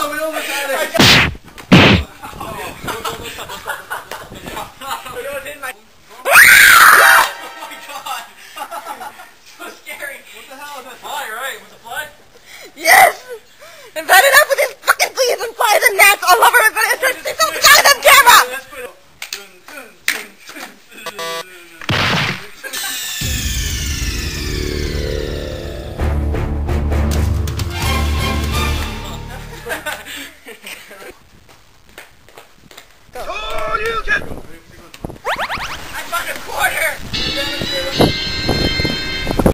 Oh, we almost had it. Yes! And that it up with his fucking fleas and flies and gnats all over You can